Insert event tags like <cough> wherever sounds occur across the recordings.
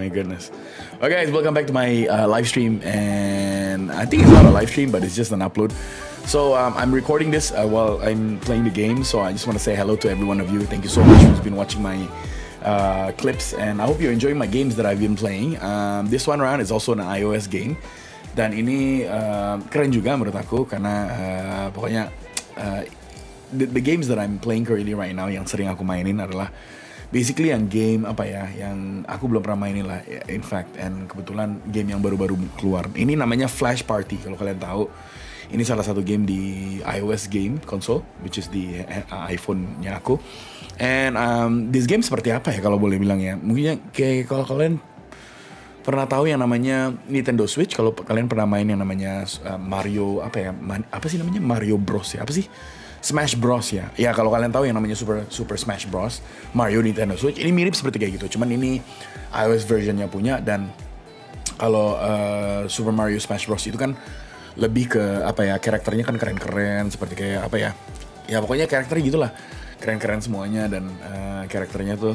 My goodness. Okay, guys, welcome back to my uh, live stream, and I think it's not a live stream, but it's just an upload. So um, I'm recording this uh, while I'm playing the game. So I just want to say hello to every one of you. Thank you so much who's been watching my uh, clips, and I hope you're enjoying my games that I've been playing. Um, this one around is also an iOS game, dan ini uh, keren juga menurut aku karena uh, pokoknya uh, the, the games that I'm playing currently right now yang sering aku mainin adalah basically yang game apa ya yang aku belum pernah mainin lah in fact. And kebetulan game yang baru-baru keluar ini namanya Flash Party kalau kalian tahu. Ini salah satu game di iOS game console which is di uh, iPhone-nya aku. And um, this game seperti apa ya kalau boleh bilang ya? Mungkinnya kayak kalau kalian pernah tahu yang namanya Nintendo Switch kalau kalian pernah main yang namanya uh, Mario apa ya man, apa sih namanya? Mario Bros ya apa sih Smash Bros ya. Ya kalau kalian tahu yang namanya Super Super Smash Bros, Mario Nintendo Switch ini mirip seperti kayak gitu. Cuman ini iOS versionnya punya dan kalau uh, Super Mario Smash Bros itu kan lebih ke apa ya karakternya kan keren-keren seperti kayak apa ya. Ya pokoknya karakternya gitulah. Keren-keren semuanya dan uh, karakternya tuh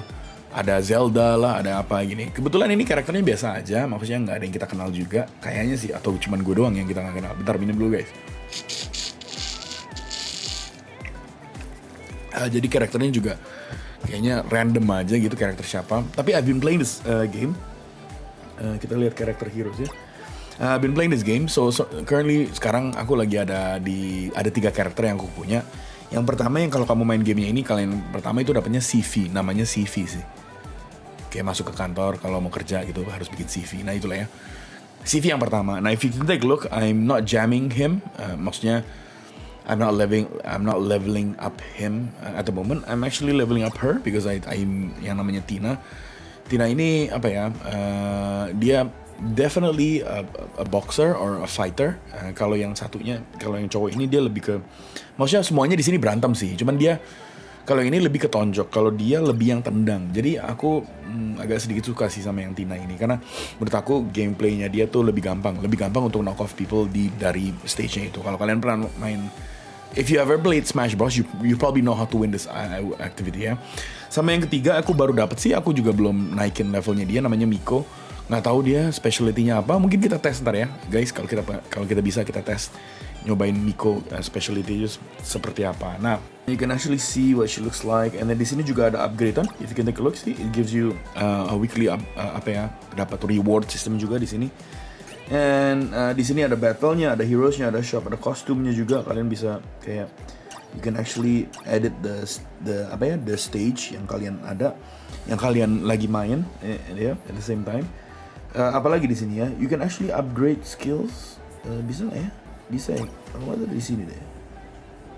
ada Zelda lah, ada apa gini. Kebetulan ini karakternya biasa aja, maksudnya nggak ada yang kita kenal juga. Kayaknya sih, atau cuman gue doang yang kita nggak kenal. Bentar minum dulu guys. Uh, jadi karakternya juga kayaknya random aja gitu karakter siapa. Tapi I've been playing this uh, game. Uh, kita lihat karakter heroes ya. Uh, I've been playing this game. So, so currently sekarang aku lagi ada di ada tiga karakter yang aku punya. Yang pertama yang kalau kamu main gamenya ini kalian pertama itu dapatnya CV, namanya CV sih. Kayak masuk ke kantor kalau mau kerja gitu harus bikin CV. Nah itulah ya. CV yang pertama. Nah if you take a look, I'm not jamming him. Uh, maksudnya I'm not leveling I'm not leveling up him at the moment. I'm actually leveling up her because I I'm yang namanya Tina. Tina ini apa ya? Uh, dia definitely a, a boxer or a fighter. Uh, kalau yang satunya, kalau yang cowok ini dia lebih ke, maksudnya semuanya di sini berantem sih. Cuman dia kalau ini lebih ke tonjok. Kalau dia lebih yang tendang. Jadi aku hmm, agak sedikit suka sih sama yang Tina ini karena menurut aku gameplaynya dia tuh lebih gampang, lebih gampang untuk knock off people di dari stage-nya itu. Kalau kalian pernah main if you ever played Smash Bros, you you probably know how to win this uh, activity ya. Sama yang ketiga aku baru dapat sih, aku juga belum naikin levelnya dia, namanya Miko. Nggak tahu dia specialty-nya apa. Mungkin kita tes ntar ya, guys. Kalau kita kalau kita bisa kita tes nyobain Miko uh, specialty seperti apa. Nah, you can actually see what she looks like. And then di sini juga ada upgrade kan. If you can take a look, see, it gives you uh, a weekly up, uh, apa ya, dapat reward system juga di sini. And uh, di sini ada battle-nya, ada heroes-nya, ada shop, ada kostumnya juga. Kalian bisa kayak you can actually edit the the apa ya the stage yang kalian ada, yang kalian lagi main, eh, ya at the same time. Uh, apalagi di sini ya, you can actually upgrade skills. Uh, bisa nggak ya? Bisa ya. Kalau ada di sini deh.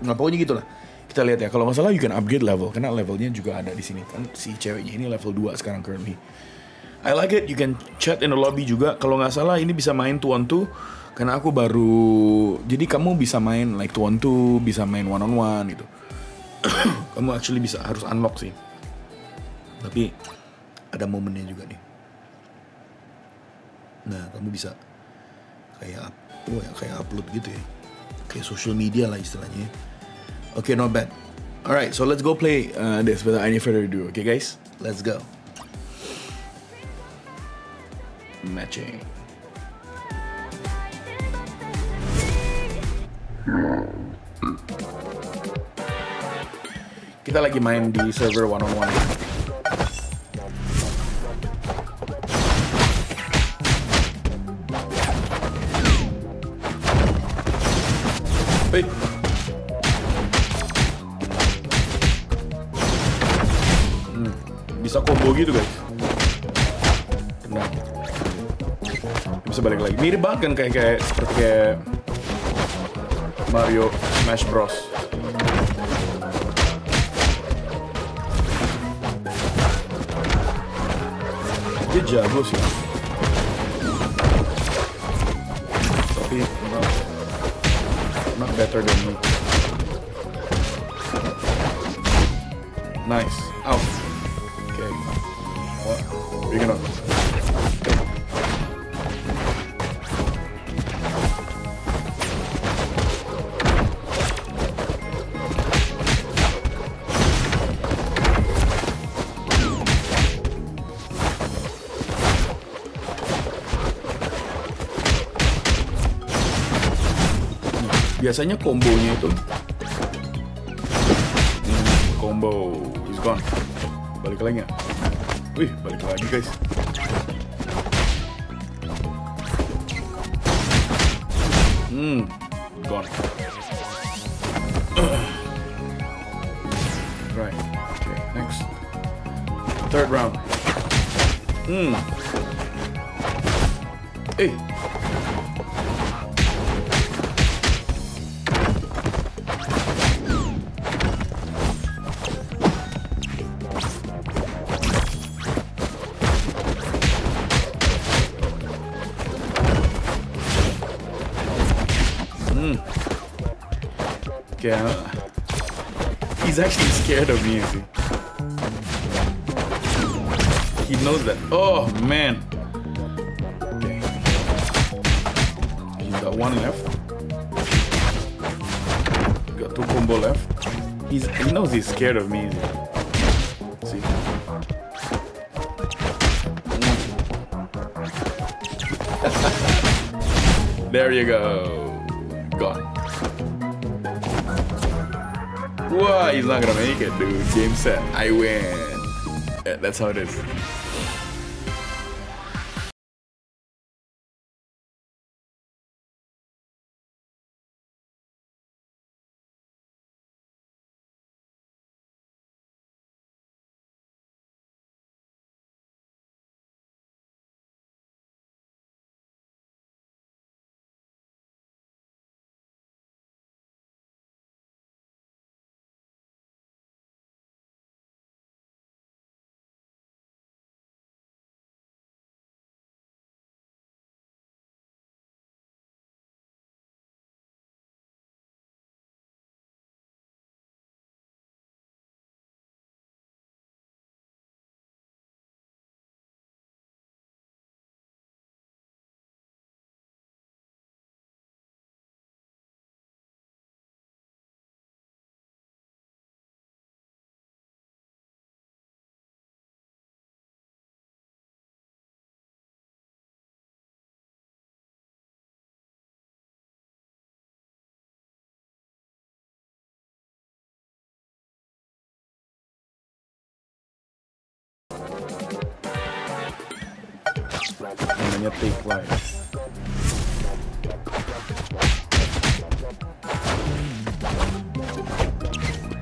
Nah pokoknya gitulah. Kita lihat ya. Kalau masalah you can upgrade level, karena levelnya juga ada di sini kan. Si ceweknya ini level 2 sekarang currently. I like it. You can chat in the lobby juga. Kalau nggak salah ini bisa main two on two. Karena aku baru, jadi kamu bisa main like two on two, bisa main one on one gitu. <coughs> kamu actually bisa harus unlock sih. Tapi ada momennya juga nih. Nah, kamu bisa kayak oh ya kayak upload gitu ya. Kayak social media lah istilahnya. Oke, okay, not bad. Alright, so let's go play uh, this without any further ado. Okay, guys, let's go. Matching. Kita lagi main di server one on one. Hmm, bisa combo gitu guys. Bisa balik lagi. Mirip banget kan kayak kayak seperti kayak Mario Smash Bros. Dia jago sih. Tapi not, not better than me. Nice. Out. Okay. What? You're gonna biasanya kombonya itu hmm, combo is gone. Balik lagi nggak? Wih, balik lagi guys. Hmm, gone. right. Okay, next. Third round. Hmm. Okay. uh, He's actually scared of me, he? Knows that. Oh man. Okay. He's got one left. Got two combo left. He's he knows he's scared of me. See. <laughs> there you go. Gone. Whoa, he's not gonna make it, dude. Game set. I win. Yeah, that's how it is. Меня take life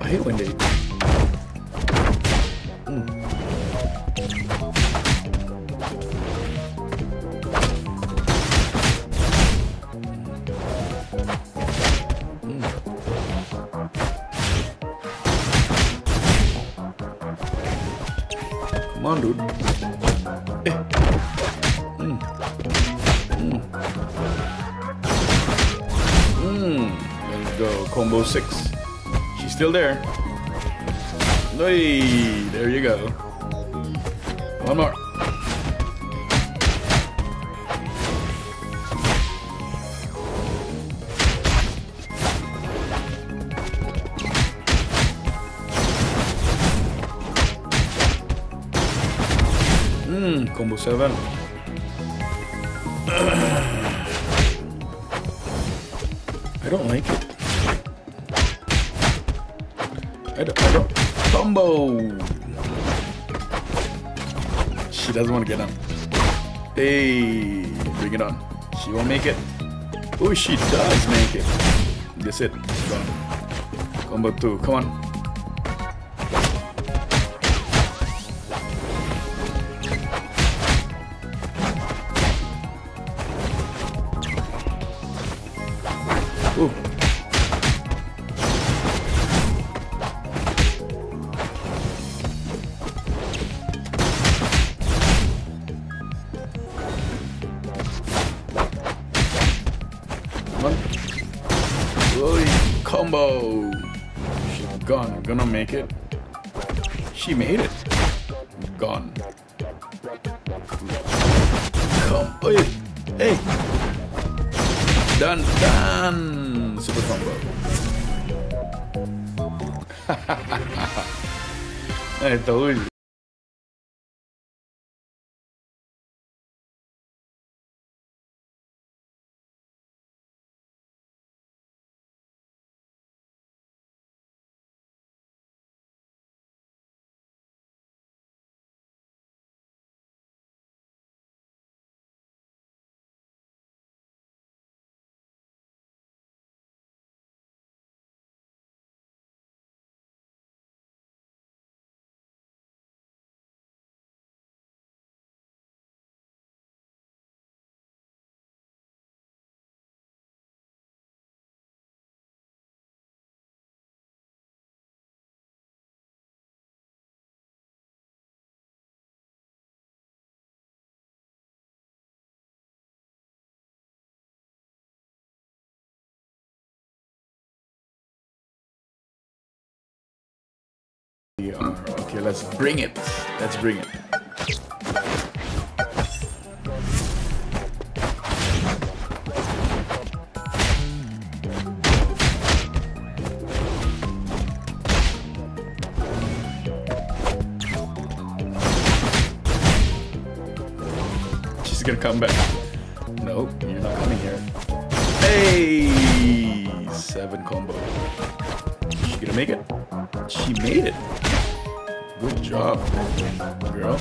I hate when they Come on, dude. Go. Combo six. She's still there. Hey, there you go. One more. Hmm, combo seven. <clears throat> I don't like it. I don't, I don't. Combo! She doesn't want to get on. Hey, bring it on. She won't make it. Oh, she does make it. That's it. Combo two. Come on. We are okay. Let's bring it. Let's bring it. She's gonna come back. No, you're not coming here. Hey, seven combo. She gonna make it? She made it. Good job, girl.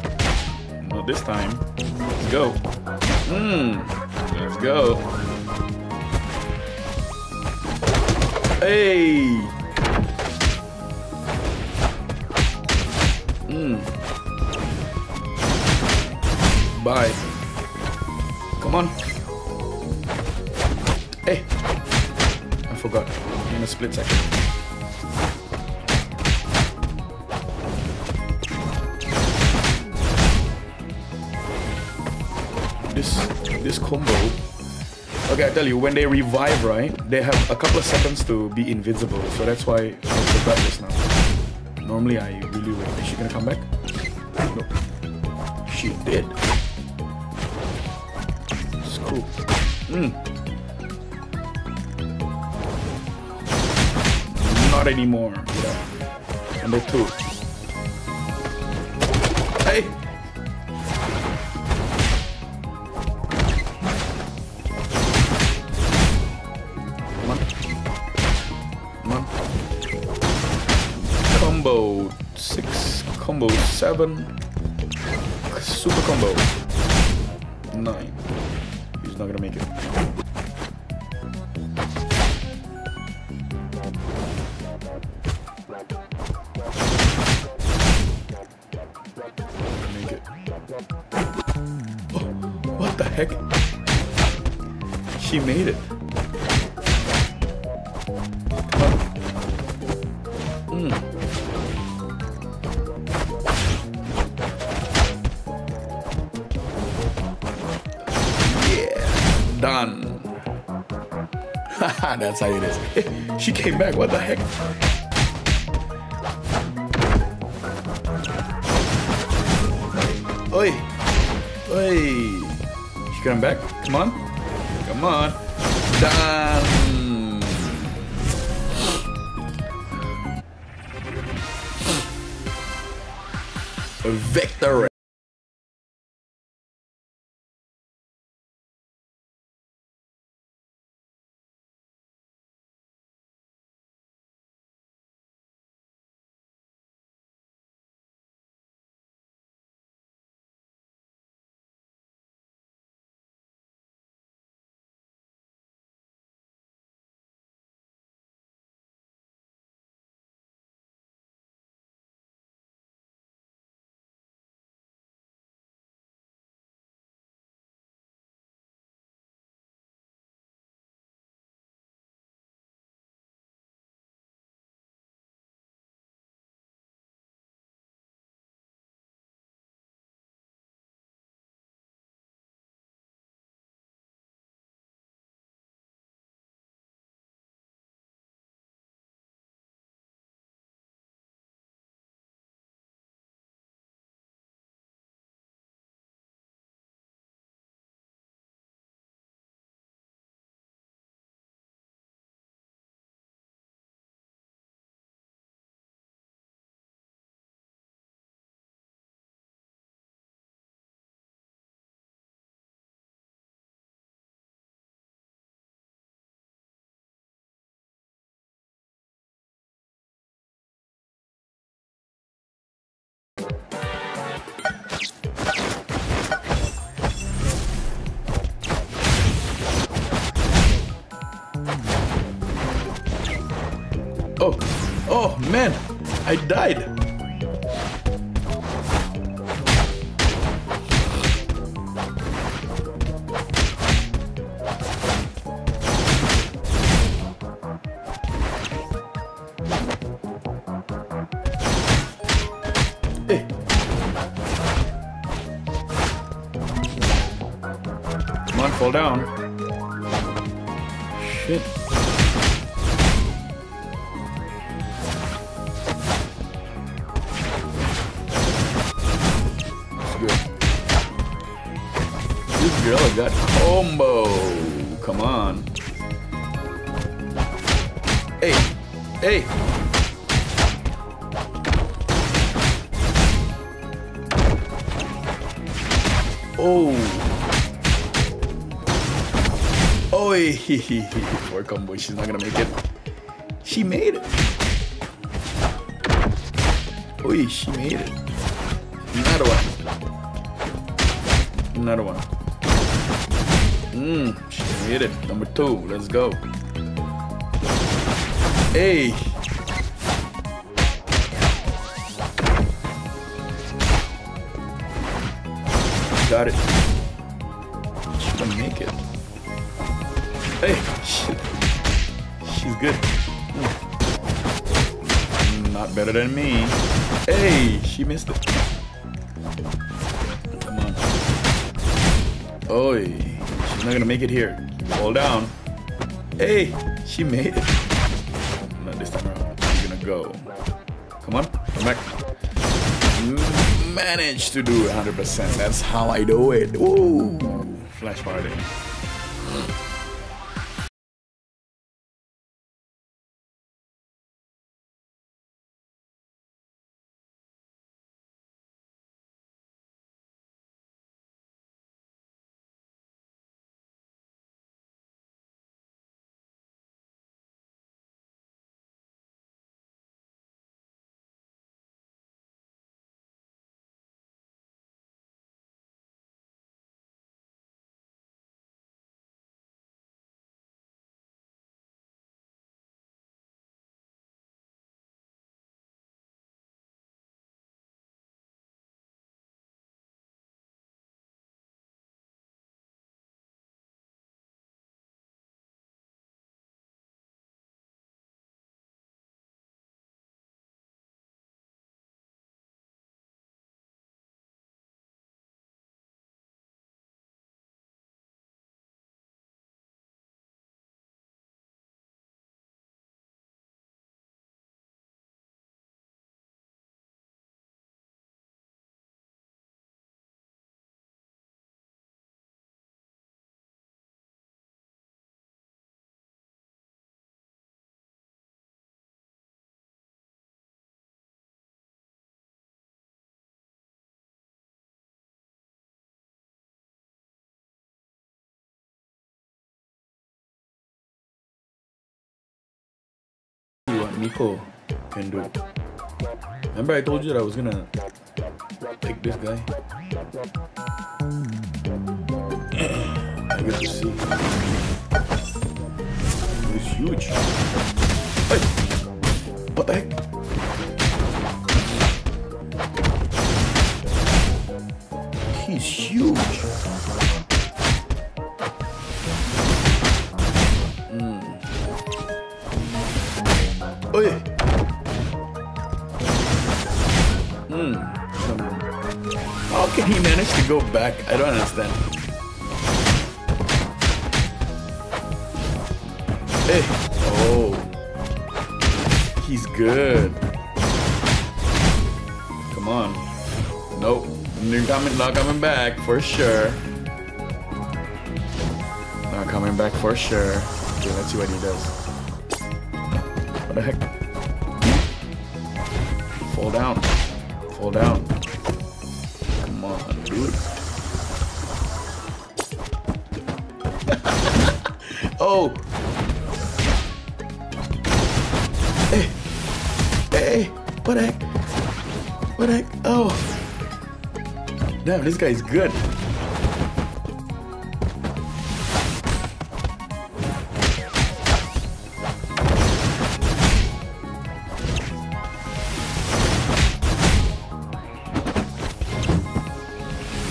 Not this time. Let's go. Mmm. Let's go. Hey. Mmm. Bye. Come on. Hey. I forgot. In a split second. Combo. Okay, I tell you, when they revive, right, they have a couple of seconds to be invisible. So that's why I forgot just now. Normally, I really wait. Is she gonna come back? No. She did. It's cool. Mm. Not anymore. Yeah. Number two. Seven, super combo nine. He's not gonna make it. Make it. Oh, what the heck? She made it. Haha, That's how it is. she came back. What the heck? Oi, oi. She coming back? Come on, come on. Oh, oh man, I died. <laughs> Poor combo. She's not gonna make it. She made it. Oi, she made it. Another one. Another one. Mmm, she made it. Number two. Let's go. Hey. Got it. She gonna make it. Hey, she's good. Mm, Not better than me. Hey, she missed it. Come on. Oi, she's not gonna make it here. Fall down. Hey, she made it. Not this time around. She's gonna go. Come on, come back. Managed to do 100%. That's how I do it. Ooh, flash party. What can do. Remember I told you that I was gonna take this guy? I get to see. He's huge. Hey! What the heck? He's huge. Can he manage to go back? I don't understand. Hey. Oh. He's good. Come on. Nope. Coming, not coming back for sure. Not coming back for sure. Okay, let's see what he does. What the heck? Fall down. Fall down. This guy's good.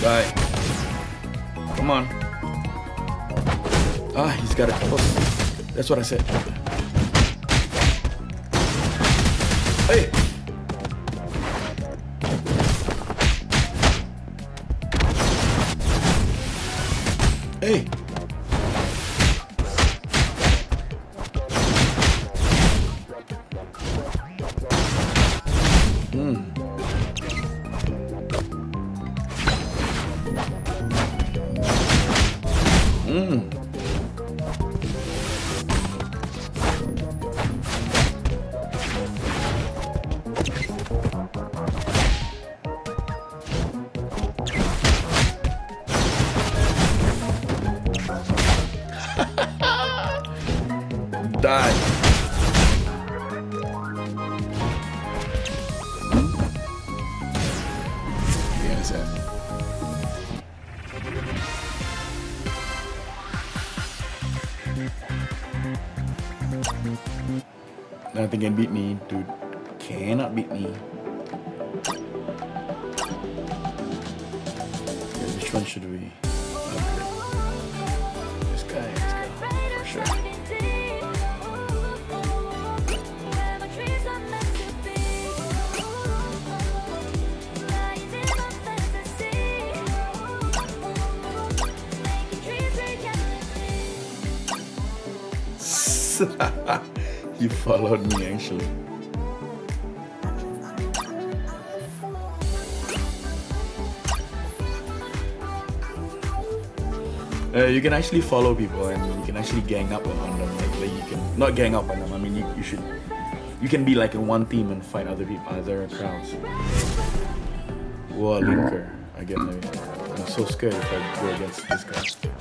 Bye. Come on. Ah, he's got it close. That's what I said. Hey! Hey! Nothing can beat me, dude. Cannot beat me. Okay, which one should we upgrade? This guy, this guy, for sure. <laughs> <laughs> you followed me actually. Uh, you can actually follow people and you can actually gang up on them. Like, like you can not gang up on them. I mean, you, you should. You can be like in one team and fight other people, other crowds. Whoa, linker. I get maybe. I'm so scared if I go against this guy.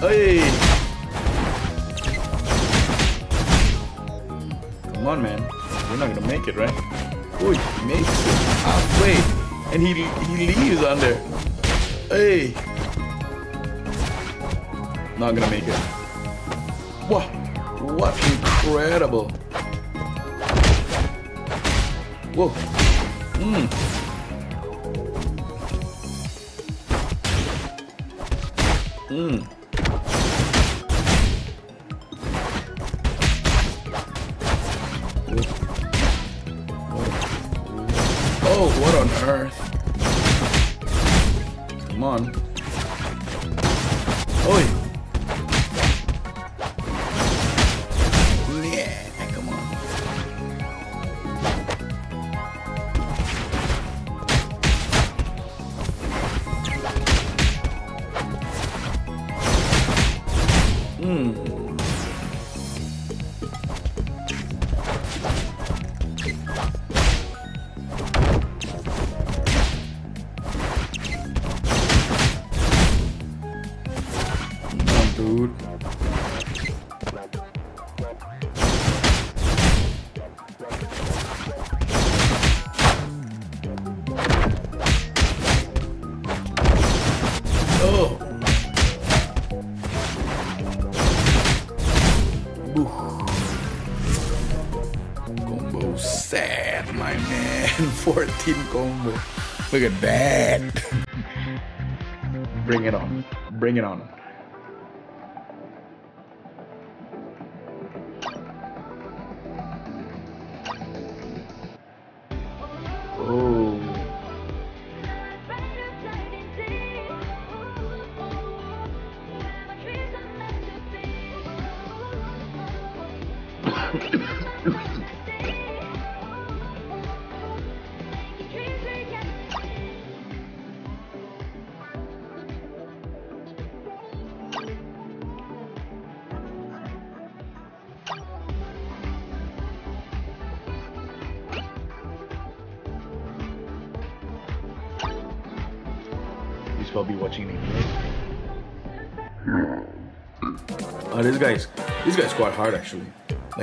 Oi. Come on, man. You're not gonna make it, right? Oh, he makes it halfway, and he he leaves under. Hey, not gonna make it. What? What incredible! Whoa. Mm. Mm. 14 combo. Look at that. Bring it on. Bring it on.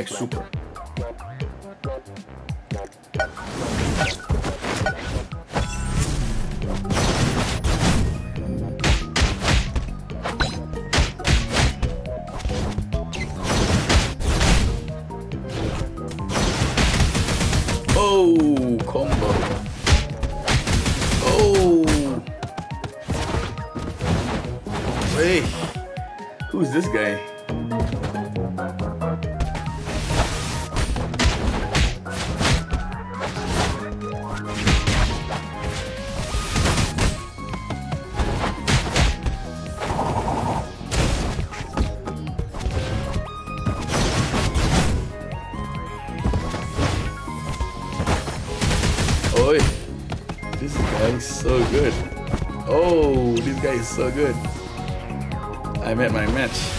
Super. Oh, combo. Oh. Who's this guy? So good. I met my match.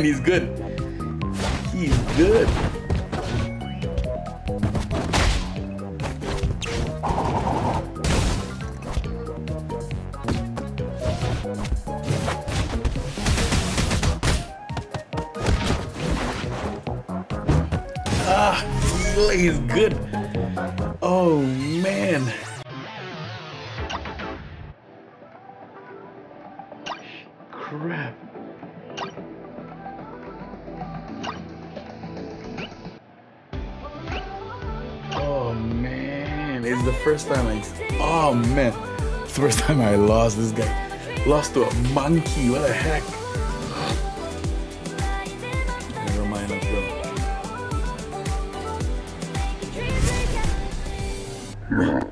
Man, he's good. He's good. Ah, he's good. It's the first time I. Oh man, it's the first <laughs> time I lost this guy. Lost to a monkey. What the heck? Never mind, let's go. Ini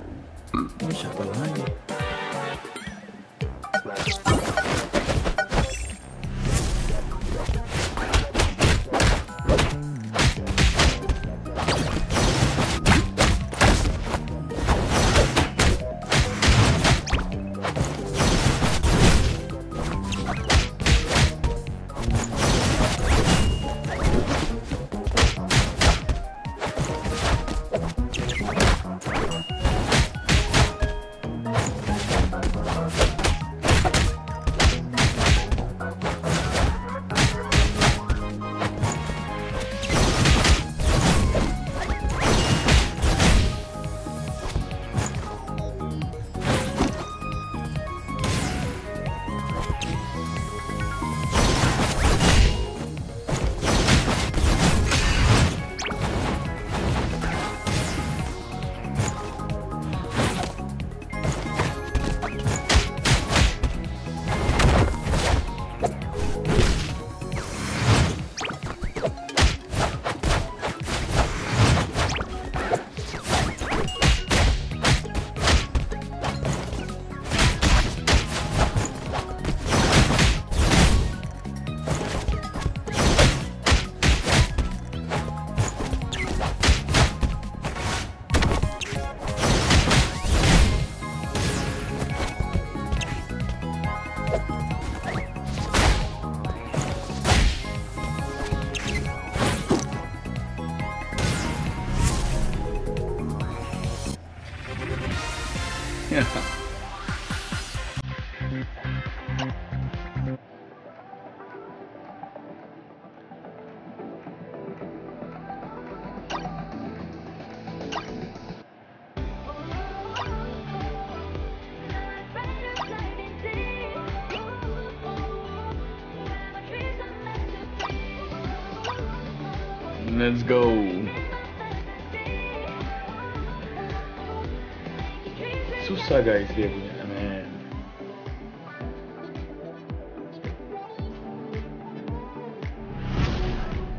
Susah guys punya man.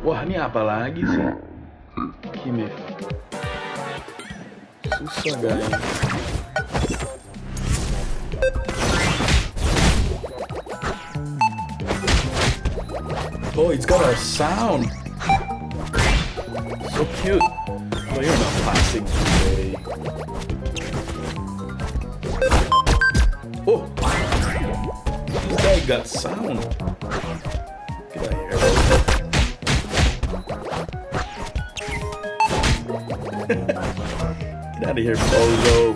Wah, apa lagi sih? Susah guys. Oh, it's got a sound. So cute. But you're not passing today. Oh! This got sound. Get out of here. Get out of here, bozo.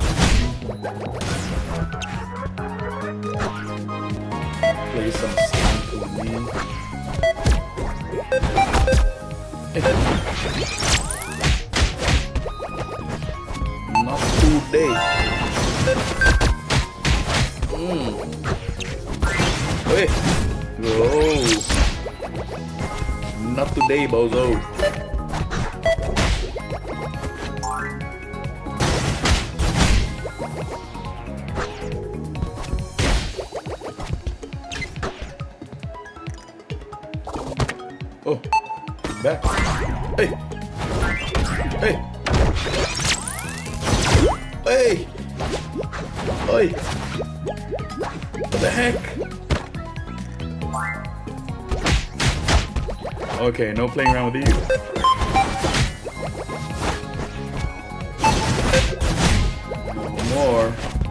Play some sound for me. Bozo. Oh, back. Hey. Hey. Hey. Oi. What the heck? Okay, no playing around with. No more.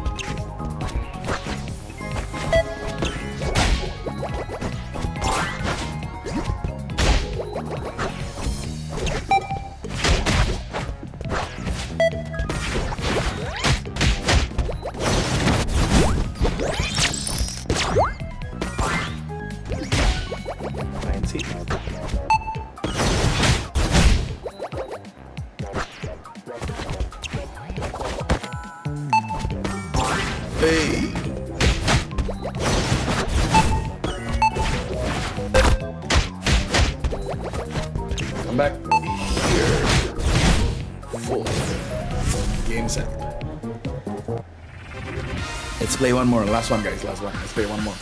Play one more. Last one, guys. Last one. Let's play one more.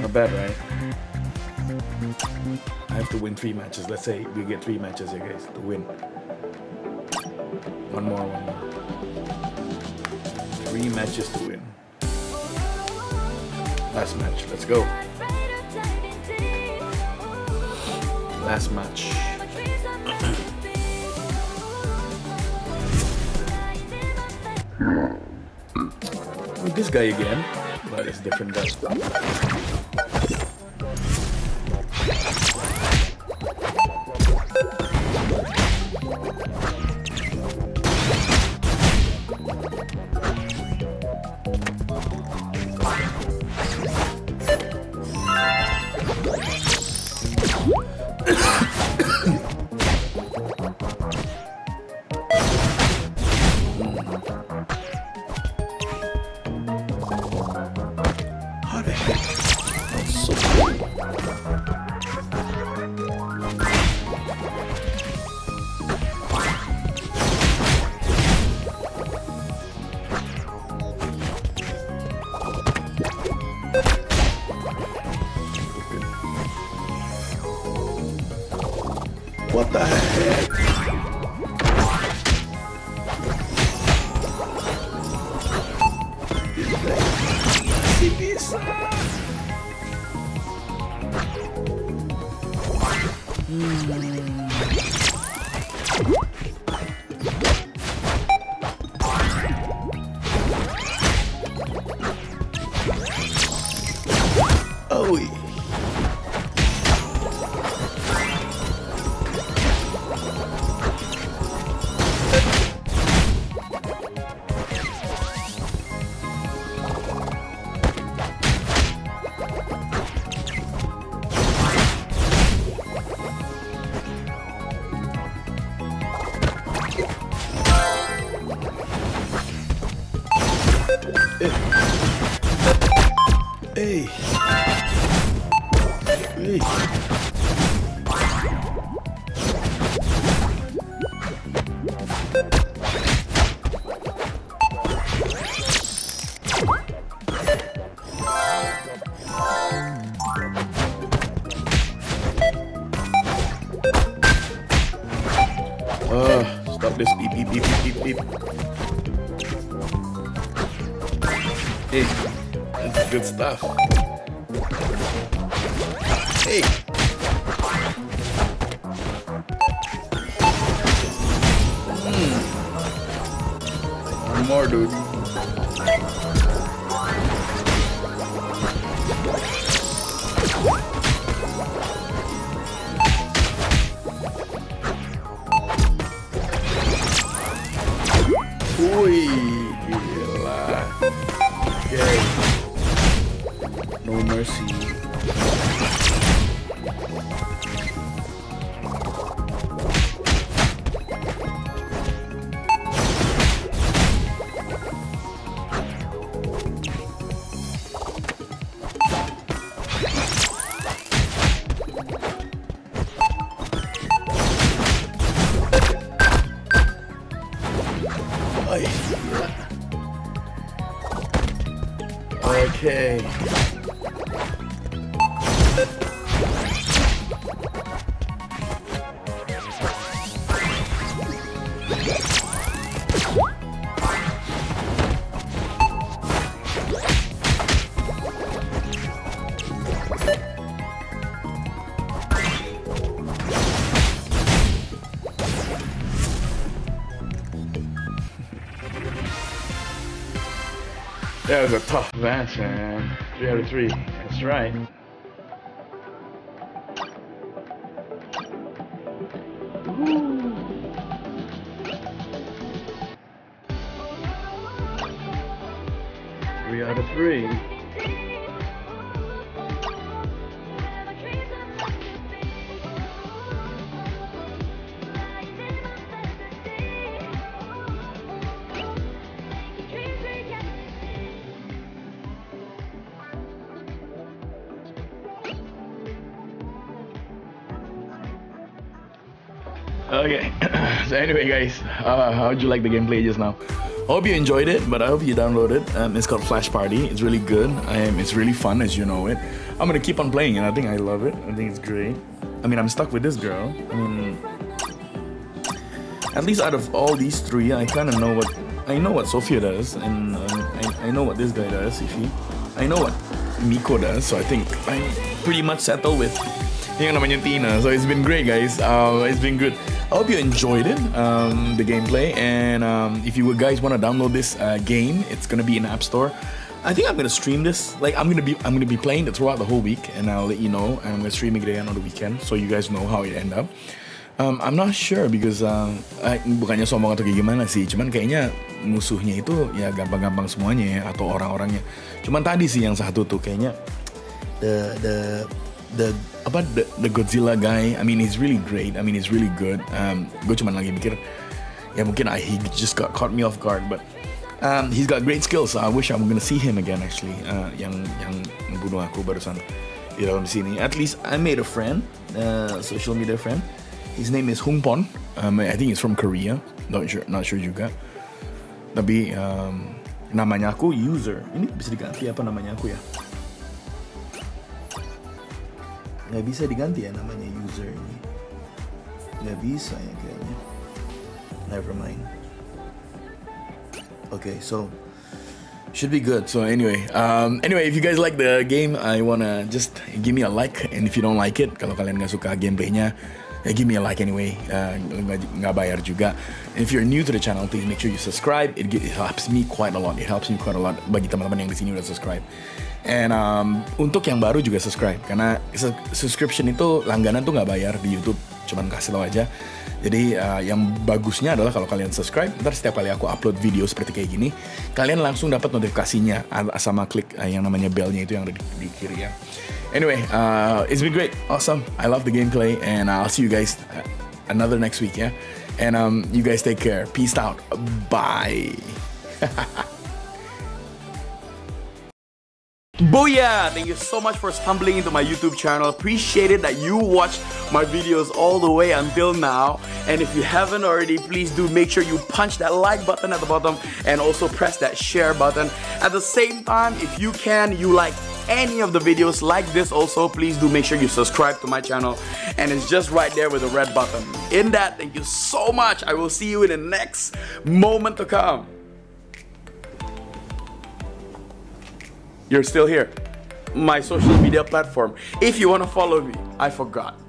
Not bad, right? I have to win three matches. Let's say we get three matches here, guys, to win. One more, one more. Three matches to win. Last match. Let's go. Last match. <clears throat> With this guy again, but it's different guy. That's good stuff. Hey. Mm. One more, dude. Ui, No mercy. That was a tough match, man. Three out of three. That's right. Anyway, guys, uh, how'd you like the gameplay just now? Hope you enjoyed it, but I hope you download it. Um, it's called Flash Party. It's really good. Um, it's really fun, as you know it. I'm gonna keep on playing, and I think I love it. I think it's great. I mean, I'm stuck with this girl. I mean, at least out of all these three, I kind of know what I know what Sophia does, and um, I, I know what this guy does. If he, I know what Miko does. So I think I'm pretty much settled with yang namanya Tina. So it's been great, guys. Uh, it's been good. I hope you enjoyed it, um, the gameplay, and um, if you guys want to download this uh, game, it's gonna be in App Store. I think I'm gonna stream this. Like I'm gonna be I'm gonna be playing it throughout the whole week, and I'll let you know. And I'm gonna stream it again on the weekend, so you guys know how it end up. Um, I'm not sure because um, eh, bukannya sombong atau kayak gimana sih, cuman kayaknya musuhnya itu ya gampang-gampang semuanya ya atau orang-orangnya. Cuman tadi sih yang satu tuh kayaknya the the the apa the, the Godzilla guy. I mean he's really great. I mean he's really good. Um, gue cuman lagi mikir ya mungkin I, he just got caught me off guard, but um, he's got great skills. So I wish I'm gonna see him again actually. Uh, yang yang membunuh aku barusan di dalam sini. At least I made a friend, uh, social media friend. His name is Hung Pon. Um, I think he's from Korea. Not sure, not sure juga. Tapi um, namanya aku user. Ini bisa diganti apa namanya aku ya? Nggak bisa diganti ya namanya user ini. Nggak bisa ya kayaknya. Never mind. Okay, so should be good. So anyway, um, anyway, if you guys like the game, I wanna just give me a like, and if you don't like it, kalau kalian nggak suka gameplaynya, ya give me a like anyway. Uh, nggak nggak bayar juga. And if you're new to the channel, please make sure you subscribe. It, it helps me quite a lot. It helps me quite a lot bagi teman-teman yang di sini udah subscribe. And um, untuk yang baru juga subscribe karena su- subscription itu langganan tuh nggak bayar di YouTube, cuman kasih tau aja. Jadi uh, yang bagusnya adalah kalau kalian subscribe, ntar setiap kali aku upload video seperti kayak gini, kalian langsung dapat notifikasinya sama klik uh, yang namanya bellnya itu yang ada di, di kiri ya. Anyway, uh, it's been great, awesome. I love the gameplay, and I'll see you guys uh, another next week, yeah. And um, you guys take care. Peace out. Bye. <laughs> Booyah! Thank you so much for stumbling into my YouTube channel. Appreciate it that you watched my videos all the way until now. And if you haven't already, please do make sure you punch that like button at the bottom and also press that share button. At the same time, if you can, you like any of the videos like this also, please do make sure you subscribe to my channel. And it's just right there with the red button. In that, thank you so much. I will see you in the next moment to come. you're still here. My social media platform. If you want to follow me, I forgot.